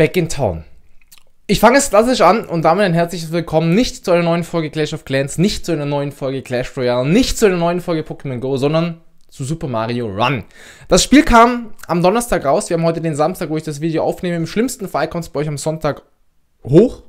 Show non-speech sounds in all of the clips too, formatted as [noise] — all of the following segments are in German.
Back in Town. Ich fange es klassisch an und damit ein herzliches Willkommen nicht zu einer neuen Folge Clash of Clans, nicht zu einer neuen Folge Clash Royale, nicht zu einer neuen Folge Pokémon Go, sondern zu Super Mario Run. Das Spiel kam am Donnerstag raus. Wir haben heute den Samstag, wo ich das Video aufnehme. Im schlimmsten Fall kommt es bei euch am Sonntag hoch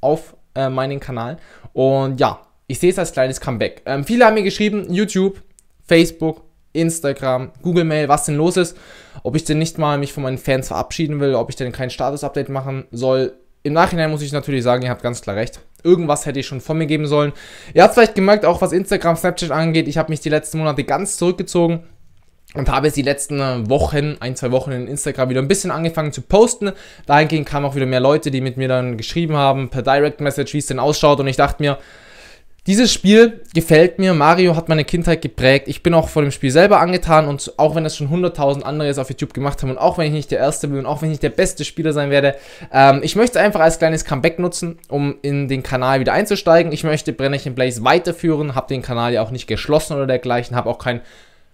auf äh, meinen Kanal. Und ja, ich sehe es als kleines Comeback. Ähm, viele haben mir geschrieben, YouTube, Facebook, Instagram, Google Mail, was denn los ist, ob ich denn nicht mal mich von meinen Fans verabschieden will, ob ich denn kein Status-Update machen soll. Im Nachhinein muss ich natürlich sagen, ihr habt ganz klar recht. Irgendwas hätte ich schon von mir geben sollen. Ihr habt vielleicht gemerkt, auch was Instagram, Snapchat angeht, ich habe mich die letzten Monate ganz zurückgezogen und habe jetzt die letzten äh, Wochen, ein, zwei Wochen in Instagram wieder ein bisschen angefangen zu posten. Dahingehend kamen auch wieder mehr Leute, die mit mir dann geschrieben haben, per Direct Message, wie es denn ausschaut. Und ich dachte mir, dieses Spiel gefällt mir. Mario hat meine Kindheit geprägt. Ich bin auch vor dem Spiel selber angetan und auch wenn es schon 100.000 andere auf YouTube gemacht haben und auch wenn ich nicht der Erste bin und auch wenn ich nicht der beste Spieler sein werde, ähm, ich möchte einfach als kleines Comeback nutzen, um in den Kanal wieder einzusteigen. Ich möchte Brennchen Blaze weiterführen, habe den Kanal ja auch nicht geschlossen oder dergleichen, habe auch kein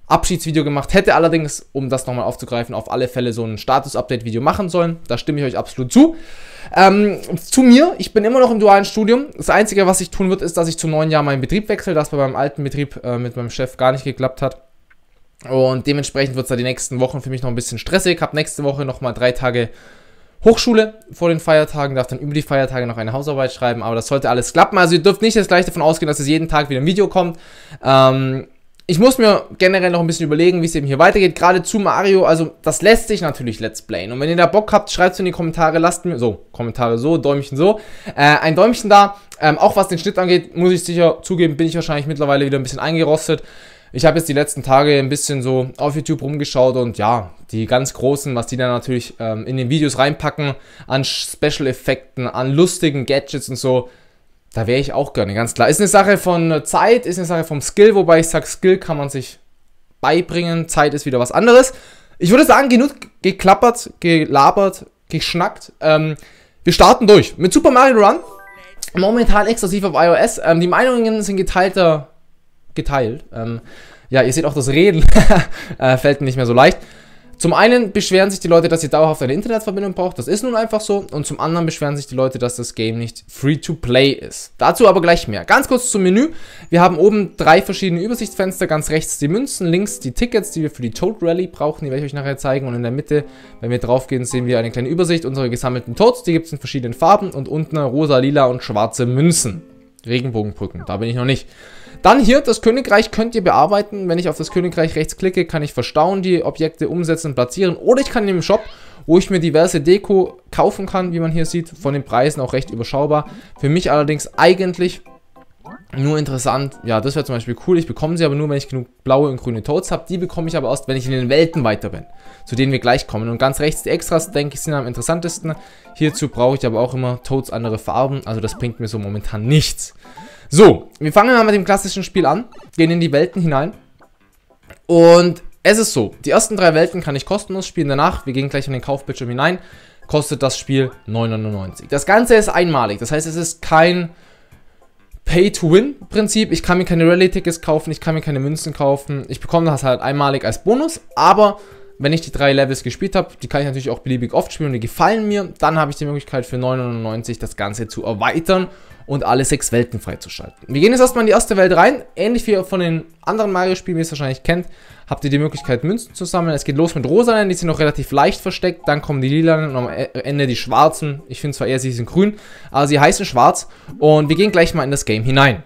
Abschiedsvideo gemacht, hätte allerdings, um das nochmal aufzugreifen, auf alle Fälle so ein Status-Update-Video machen sollen. Da stimme ich euch absolut zu. Ähm, zu mir, ich bin immer noch im dualen Studium. Das Einzige, was ich tun wird, ist, dass ich zum neuen Jahr meinen Betrieb wechsle, das bei meinem alten Betrieb äh, mit meinem Chef gar nicht geklappt hat. Und dementsprechend wird es da die nächsten Wochen für mich noch ein bisschen stressig. Hab nächste Woche nochmal drei Tage Hochschule vor den Feiertagen, darf dann über die Feiertage noch eine Hausarbeit schreiben, aber das sollte alles klappen. Also ihr dürft nicht jetzt gleich davon ausgehen, dass es jeden Tag wieder ein Video kommt. Ähm, ich muss mir generell noch ein bisschen überlegen, wie es eben hier weitergeht. Gerade zu Mario, also das lässt sich natürlich Let's Playen. Und wenn ihr da Bock habt, schreibt es in die Kommentare, lasst mir, so, Kommentare so, Däumchen so, äh, ein Däumchen da. Ähm, auch was den Schnitt angeht, muss ich sicher zugeben, bin ich wahrscheinlich mittlerweile wieder ein bisschen eingerostet. Ich habe jetzt die letzten Tage ein bisschen so auf YouTube rumgeschaut und ja, die ganz großen, was die dann natürlich ähm, in den Videos reinpacken, an Special-Effekten, an lustigen Gadgets und so, da wäre ich auch gerne, ganz klar. Ist eine Sache von Zeit, ist eine Sache vom Skill, wobei ich sage, Skill kann man sich beibringen, Zeit ist wieder was anderes. Ich würde sagen, genug geklappert, gelabert, geschnackt. Ähm, wir starten durch mit Super Mario Run. Momentan exklusiv auf iOS. Ähm, die Meinungen sind geteilter, geteilt. Ähm, ja, ihr seht auch das Reden [laughs] äh, fällt mir nicht mehr so leicht. Zum einen beschweren sich die Leute, dass ihr dauerhaft eine Internetverbindung braucht. Das ist nun einfach so. Und zum anderen beschweren sich die Leute, dass das Game nicht free to play ist. Dazu aber gleich mehr. Ganz kurz zum Menü. Wir haben oben drei verschiedene Übersichtsfenster. Ganz rechts die Münzen, links die Tickets, die wir für die Toad Rally brauchen. Die werde ich euch nachher zeigen. Und in der Mitte, wenn wir draufgehen, sehen wir eine kleine Übersicht unserer gesammelten Toads. Die gibt es in verschiedenen Farben. Und unten rosa, lila und schwarze Münzen. Regenbogenbrücken. Da bin ich noch nicht. Dann hier, das Königreich könnt ihr bearbeiten. Wenn ich auf das Königreich rechts klicke, kann ich verstauen, die Objekte umsetzen platzieren. Oder ich kann dem Shop, wo ich mir diverse Deko kaufen kann, wie man hier sieht, von den Preisen auch recht überschaubar. Für mich allerdings eigentlich nur interessant, ja, das wäre zum Beispiel cool. Ich bekomme sie aber nur, wenn ich genug blaue und grüne Toads habe. Die bekomme ich aber erst, wenn ich in den Welten weiter bin, zu denen wir gleich kommen. Und ganz rechts die Extras, denke ich, sind am interessantesten. Hierzu brauche ich aber auch immer Toads andere Farben. Also das bringt mir so momentan nichts. So, wir fangen mal mit dem klassischen Spiel an, gehen in die Welten hinein. Und es ist so, die ersten drei Welten kann ich kostenlos spielen. Danach, wir gehen gleich in den Kaufbildschirm hinein, kostet das Spiel 9,99. Das Ganze ist einmalig, das heißt, es ist kein Pay-to-Win-Prinzip. Ich kann mir keine Rally-Tickets kaufen, ich kann mir keine Münzen kaufen. Ich bekomme das halt einmalig als Bonus, aber wenn ich die drei Levels gespielt habe, die kann ich natürlich auch beliebig oft spielen und die gefallen mir, dann habe ich die Möglichkeit für 9,99 das Ganze zu erweitern und alle sechs Welten freizuschalten. Wir gehen jetzt erstmal in die erste Welt rein. Ähnlich wie von den anderen Mario-Spielen, wie ihr es wahrscheinlich kennt, habt ihr die Möglichkeit, Münzen zu sammeln. Es geht los mit rosanen, die sind noch relativ leicht versteckt. Dann kommen die lilanen und am e- Ende die schwarzen. Ich finde zwar eher, sie sind grün, aber sie heißen schwarz. Und wir gehen gleich mal in das Game hinein.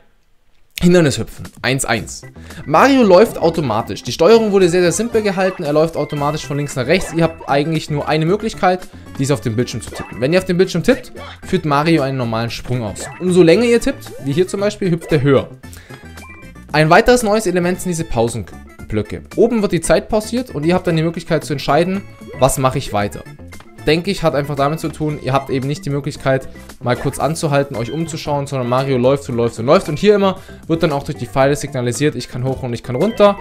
Hindernishüpfen, 1-1. Mario läuft automatisch. Die Steuerung wurde sehr, sehr simpel gehalten. Er läuft automatisch von links nach rechts. Ihr habt eigentlich nur eine Möglichkeit, dies auf dem Bildschirm zu tippen. Wenn ihr auf dem Bildschirm tippt, führt Mario einen normalen Sprung aus. Umso länger ihr tippt, wie hier zum Beispiel, hüpft er höher. Ein weiteres neues Element sind diese Pausenblöcke. Oben wird die Zeit pausiert und ihr habt dann die Möglichkeit zu entscheiden, was mache ich weiter denke ich, hat einfach damit zu tun, ihr habt eben nicht die Möglichkeit, mal kurz anzuhalten, euch umzuschauen, sondern Mario läuft und läuft und läuft. Und hier immer wird dann auch durch die Pfeile signalisiert, ich kann hoch und ich kann runter.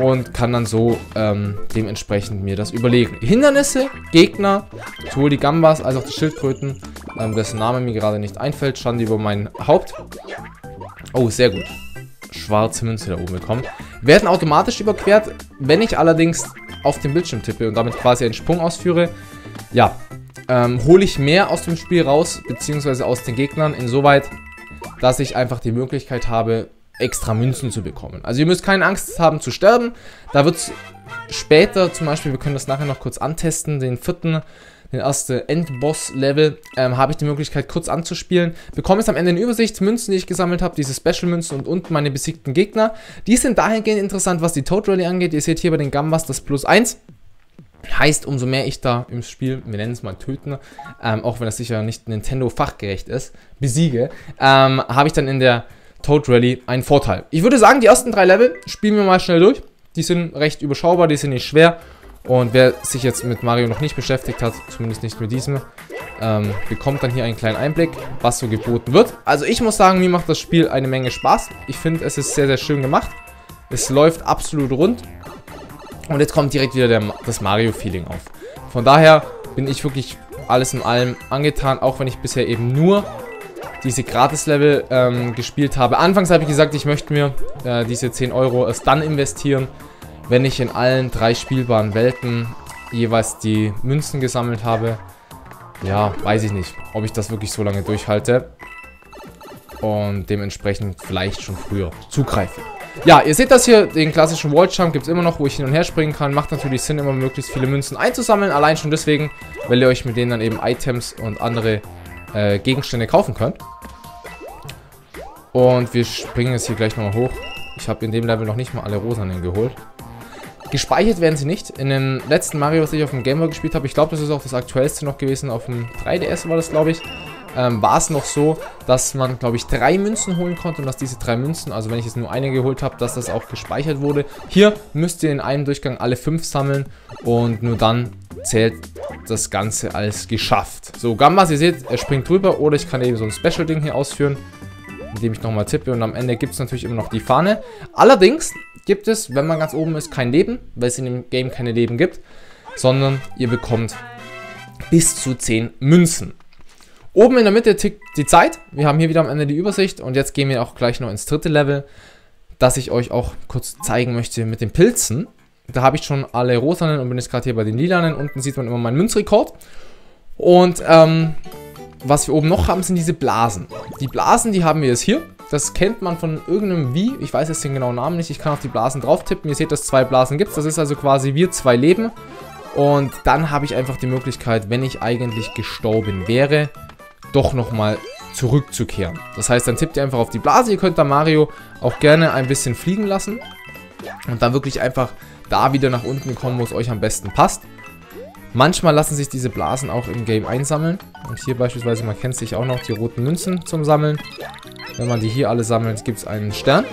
Und kann dann so ähm, dementsprechend mir das überlegen. Hindernisse, Gegner, sowohl die Gambas als auch die Schildkröten, ähm, dessen Name mir gerade nicht einfällt, standen über mein Haupt. Oh, sehr gut. Schwarze Münze da oben bekommen. Werden automatisch überquert. Wenn ich allerdings auf den Bildschirm tippe und damit quasi einen Sprung ausführe, ja, ähm, hole ich mehr aus dem Spiel raus, beziehungsweise aus den Gegnern, insoweit, dass ich einfach die Möglichkeit habe, extra Münzen zu bekommen. Also ihr müsst keine Angst haben zu sterben. Da wird es später zum Beispiel, wir können das nachher noch kurz antesten, den vierten, den ersten Endboss-Level, ähm, habe ich die Möglichkeit kurz anzuspielen. Bekomme ich am Ende eine Übersicht, Münzen, die ich gesammelt habe, diese Special-Münzen und unten meine besiegten Gegner. Die sind dahingehend interessant, was die Toad Rally angeht. Ihr seht hier bei den Gambas das Plus 1. Heißt, umso mehr ich da im Spiel, wir nennen es mal töten, ähm, auch wenn das sicher nicht Nintendo fachgerecht ist, besiege, ähm, habe ich dann in der Toad Rally einen Vorteil. Ich würde sagen, die ersten drei Level spielen wir mal schnell durch. Die sind recht überschaubar, die sind nicht schwer. Und wer sich jetzt mit Mario noch nicht beschäftigt hat, zumindest nicht mit diesem, ähm, bekommt dann hier einen kleinen Einblick, was so geboten wird. Also ich muss sagen, mir macht das Spiel eine Menge Spaß. Ich finde, es ist sehr, sehr schön gemacht. Es läuft absolut rund. Und jetzt kommt direkt wieder der, das Mario-Feeling auf. Von daher bin ich wirklich alles in allem angetan, auch wenn ich bisher eben nur diese Gratis-Level ähm, gespielt habe. Anfangs habe ich gesagt, ich möchte mir äh, diese 10 Euro erst dann investieren, wenn ich in allen drei spielbaren Welten jeweils die Münzen gesammelt habe. Ja, weiß ich nicht, ob ich das wirklich so lange durchhalte. Und dementsprechend vielleicht schon früher zugreife. Ja, ihr seht das hier, den klassischen Walljump gibt es immer noch, wo ich hin und her springen kann. Macht natürlich Sinn, immer möglichst viele Münzen einzusammeln. Allein schon deswegen, weil ihr euch mit denen dann eben Items und andere äh, Gegenstände kaufen könnt. Und wir springen jetzt hier gleich nochmal hoch. Ich habe in dem Level noch nicht mal alle Rosanen geholt. Gespeichert werden sie nicht. In den letzten Mario, was ich auf dem Game Boy gespielt habe, ich glaube, das ist auch das aktuellste noch gewesen, auf dem 3DS war das, glaube ich, ähm, war es noch so, dass man, glaube ich, drei Münzen holen konnte und dass diese drei Münzen, also wenn ich jetzt nur eine geholt habe, dass das auch gespeichert wurde. Hier müsst ihr in einem Durchgang alle fünf sammeln und nur dann zählt das Ganze als geschafft. So, Gambas, ihr seht, er springt drüber oder ich kann eben so ein Special-Ding hier ausführen, indem ich nochmal tippe und am Ende gibt es natürlich immer noch die Fahne. Allerdings gibt es, wenn man ganz oben ist, kein Leben, weil es in dem Game keine Leben gibt, sondern ihr bekommt bis zu 10 Münzen. Oben in der Mitte tickt die Zeit. Wir haben hier wieder am Ende die Übersicht und jetzt gehen wir auch gleich noch ins dritte Level, das ich euch auch kurz zeigen möchte mit den Pilzen. Da habe ich schon alle rosanen und bin jetzt gerade hier bei den lilanen. Unten sieht man immer meinen Münzrekord. Und ähm, was wir oben noch haben, sind diese Blasen. Die Blasen, die haben wir jetzt hier. Das kennt man von irgendeinem Wie. Ich weiß jetzt den genauen Namen nicht. Ich kann auf die Blasen drauf tippen. Ihr seht, dass zwei Blasen gibt Das ist also quasi wir zwei Leben. Und dann habe ich einfach die Möglichkeit, wenn ich eigentlich gestorben wäre, doch nochmal zurückzukehren. Das heißt, dann tippt ihr einfach auf die Blase. Ihr könnt da Mario auch gerne ein bisschen fliegen lassen. Und dann wirklich einfach da wieder nach unten kommen, wo es euch am besten passt. Manchmal lassen sich diese Blasen auch im Game einsammeln. Und hier beispielsweise, man kennt sich auch noch die roten Münzen zum Sammeln. Wenn man die hier alle sammelt, gibt es einen Stern.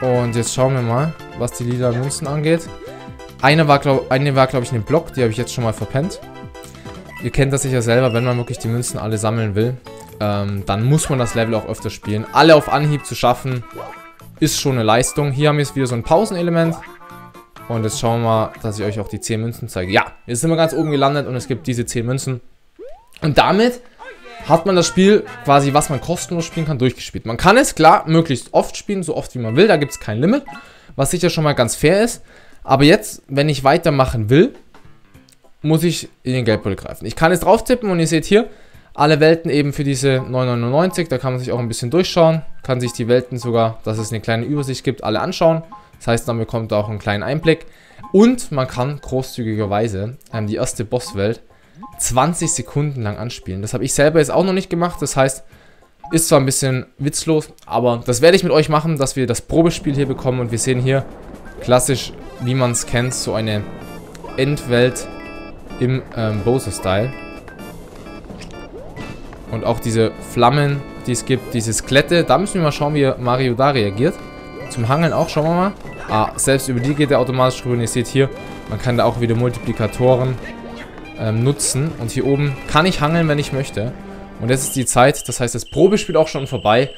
Und jetzt schauen wir mal, was die lila Münzen angeht. Eine war, glaube glaub ich, in dem Block, die habe ich jetzt schon mal verpennt. Ihr kennt das sicher selber, wenn man wirklich die Münzen alle sammeln will, ähm, dann muss man das Level auch öfter spielen. Alle auf Anhieb zu schaffen, ist schon eine Leistung. Hier haben wir jetzt wieder so ein Pausenelement. Und jetzt schauen wir mal, dass ich euch auch die 10 Münzen zeige. Ja, jetzt sind wir ganz oben gelandet und es gibt diese 10 Münzen. Und damit hat man das Spiel quasi, was man kostenlos spielen kann, durchgespielt. Man kann es, klar, möglichst oft spielen, so oft wie man will. Da gibt es kein Limit, was sicher schon mal ganz fair ist. Aber jetzt, wenn ich weitermachen will, muss ich in den Geldbeutel greifen. Ich kann jetzt drauf tippen und ihr seht hier, alle Welten eben für diese 9,99. Da kann man sich auch ein bisschen durchschauen. Kann sich die Welten sogar, dass es eine kleine Übersicht gibt, alle anschauen. Das heißt, man bekommt auch einen kleinen Einblick. Und man kann großzügigerweise ähm, die erste Bosswelt 20 Sekunden lang anspielen. Das habe ich selber jetzt auch noch nicht gemacht. Das heißt, ist zwar ein bisschen witzlos, aber das werde ich mit euch machen, dass wir das Probespiel hier bekommen. Und wir sehen hier klassisch, wie man es kennt, so eine Endwelt im ähm, Bose-Style. Und auch diese Flammen, die es gibt, diese Skelette. Da müssen wir mal schauen, wie Mario da reagiert. Zum Hangeln auch, schauen wir mal. Ah, selbst über die geht er automatisch rüber. Und ihr seht hier, man kann da auch wieder Multiplikatoren ähm, nutzen. Und hier oben kann ich hangeln, wenn ich möchte. Und jetzt ist die Zeit, das heißt, das Probespiel auch schon vorbei.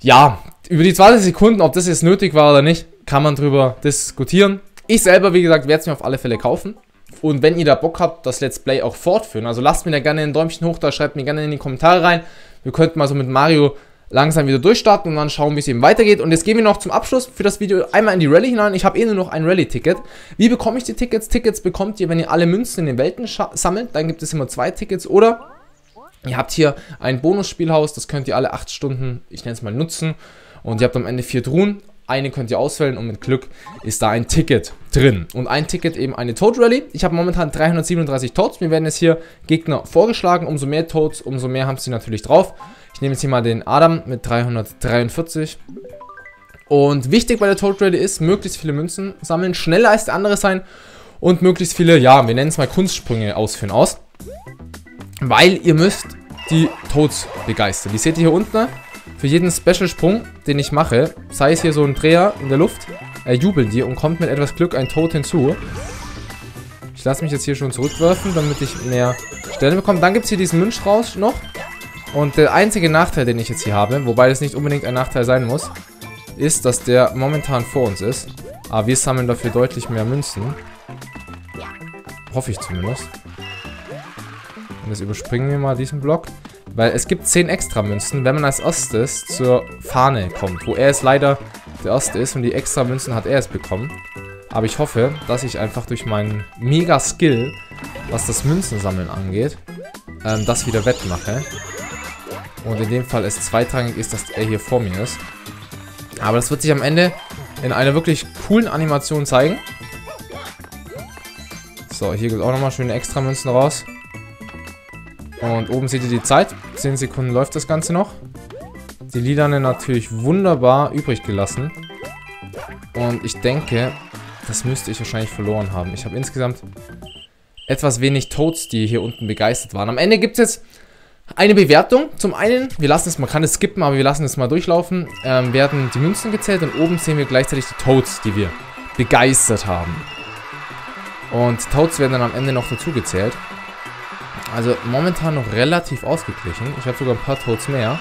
Ja, über die 20 Sekunden, ob das jetzt nötig war oder nicht, kann man drüber diskutieren. Ich selber, wie gesagt, werde es mir auf alle Fälle kaufen. Und wenn ihr da Bock habt, das Let's Play auch fortführen, also lasst mir da gerne ein Däumchen hoch da, schreibt mir gerne in die Kommentare rein. Wir könnten mal so mit Mario langsam wieder durchstarten und dann schauen, wie es eben weitergeht. Und jetzt gehen wir noch zum Abschluss für das Video einmal in die Rallye hinein. Ich habe eh nur noch ein Rallye-Ticket. Wie bekomme ich die Tickets? Tickets bekommt ihr, wenn ihr alle Münzen in den Welten sammelt. Dann gibt es immer zwei Tickets. Oder ihr habt hier ein Bonusspielhaus, das könnt ihr alle 8 Stunden, ich nenne es mal, nutzen. Und ihr habt am Ende vier Truhen. Eine könnt ihr auswählen und mit Glück ist da ein Ticket drin. Und ein Ticket eben eine Toad Rally. Ich habe momentan 337 Toads. Mir werden jetzt hier Gegner vorgeschlagen. Umso mehr Toads, umso mehr haben sie natürlich drauf. Ich nehme jetzt hier mal den Adam mit 343. Und wichtig bei der Toad Rally ist, möglichst viele Münzen sammeln, schneller als der andere sein und möglichst viele, ja, wir nennen es mal Kunstsprünge ausführen aus. Weil ihr müsst die Toads begeistern. Die seht ihr hier unten. Für jeden Special-Sprung, den ich mache, sei es hier so ein Dreher in der Luft, er jubelt dir und kommt mit etwas Glück ein Tod hinzu. Ich lasse mich jetzt hier schon zurückwerfen, damit ich mehr Sterne bekomme. Dann gibt es hier diesen Münzstrauß noch. Und der einzige Nachteil, den ich jetzt hier habe, wobei das nicht unbedingt ein Nachteil sein muss, ist, dass der momentan vor uns ist. Aber wir sammeln dafür deutlich mehr Münzen. Hoffe ich zumindest. Und jetzt überspringen wir mal diesen Block. Weil es gibt 10 extra Münzen, wenn man als erstes zur Fahne kommt, wo er es leider der erste ist und die extra Münzen hat er es bekommen. Aber ich hoffe, dass ich einfach durch meinen Mega-Skill, was das Münzensammeln angeht, ähm, das wieder wettmache. Und in dem Fall es zweitrangig ist, dass er hier vor mir ist. Aber das wird sich am Ende in einer wirklich coolen Animation zeigen. So, hier gibt es auch nochmal schöne extra Münzen raus. Und oben seht ihr die Zeit. 10 Sekunden läuft das Ganze noch. Die Lilane natürlich wunderbar übrig gelassen. Und ich denke, das müsste ich wahrscheinlich verloren haben. Ich habe insgesamt etwas wenig Toads, die hier unten begeistert waren. Am Ende gibt es jetzt eine Bewertung. Zum einen, wir lassen es, man kann es skippen, aber wir lassen es mal durchlaufen. Ähm, werden die Münzen gezählt und oben sehen wir gleichzeitig die Toads, die wir begeistert haben. Und Toads werden dann am Ende noch dazu gezählt. Also momentan noch relativ ausgeglichen. Ich habe sogar ein paar Toads mehr.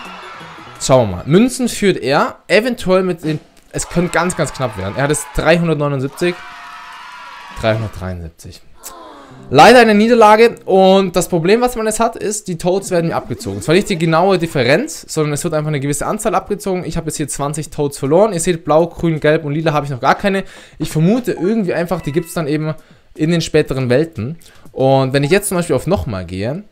Schauen wir mal. Münzen führt er. Eventuell mit den... Es könnte ganz, ganz knapp werden. Er hat es 379. 373. Leider eine Niederlage. Und das Problem, was man jetzt hat, ist, die Toads werden abgezogen. Zwar nicht die genaue Differenz, sondern es wird einfach eine gewisse Anzahl abgezogen. Ich habe jetzt hier 20 Toads verloren. Ihr seht, blau, grün, gelb und lila habe ich noch gar keine. Ich vermute irgendwie einfach, die gibt es dann eben in den späteren Welten. Und wenn ich jetzt zum Beispiel auf nochmal gehe,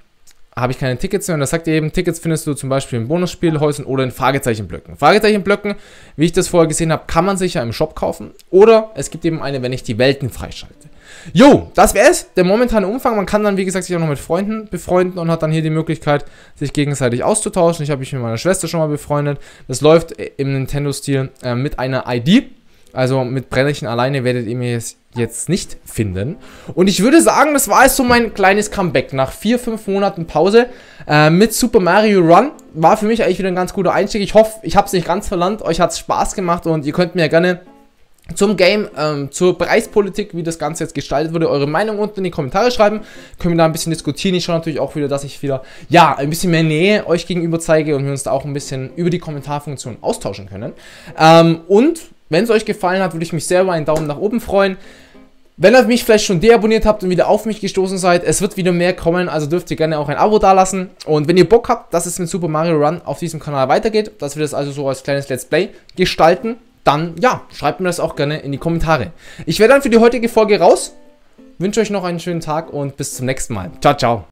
habe ich keine Tickets mehr. Und das sagt ihr eben, Tickets findest du zum Beispiel in Bonusspielhäusern oder in Fragezeichenblöcken. Fragezeichenblöcken, wie ich das vorher gesehen habe, kann man sich ja im Shop kaufen. Oder es gibt eben eine, wenn ich die Welten freischalte. Jo, das wäre es. Der momentane Umfang. Man kann dann, wie gesagt, sich auch noch mit Freunden befreunden und hat dann hier die Möglichkeit, sich gegenseitig auszutauschen. Ich habe mich mit meiner Schwester schon mal befreundet. Das läuft im Nintendo-Stil äh, mit einer ID. Also mit Brennerchen alleine werdet ihr mir jetzt nicht finden. Und ich würde sagen, das war jetzt so mein kleines Comeback. Nach vier, fünf Monaten Pause äh, mit Super Mario Run war für mich eigentlich wieder ein ganz guter Einstieg. Ich hoffe, ich habe es nicht ganz verlangt. Euch hat es Spaß gemacht und ihr könnt mir gerne zum Game, ähm, zur Preispolitik, wie das Ganze jetzt gestaltet wurde, eure Meinung unten in die Kommentare schreiben. Können wir da ein bisschen diskutieren. Ich schaue natürlich auch wieder, dass ich wieder, ja, ein bisschen mehr Nähe euch gegenüber zeige und wir uns da auch ein bisschen über die Kommentarfunktion austauschen können. Ähm, und wenn es euch gefallen hat, würde ich mich sehr über einen Daumen nach oben freuen. Wenn ihr mich vielleicht schon deabonniert habt und wieder auf mich gestoßen seid, es wird wieder mehr kommen, also dürft ihr gerne auch ein Abo dalassen. Und wenn ihr Bock habt, dass es mit Super Mario Run auf diesem Kanal weitergeht, dass wir das also so als kleines Let's Play gestalten, dann ja, schreibt mir das auch gerne in die Kommentare. Ich wäre dann für die heutige Folge raus, wünsche euch noch einen schönen Tag und bis zum nächsten Mal. Ciao, ciao.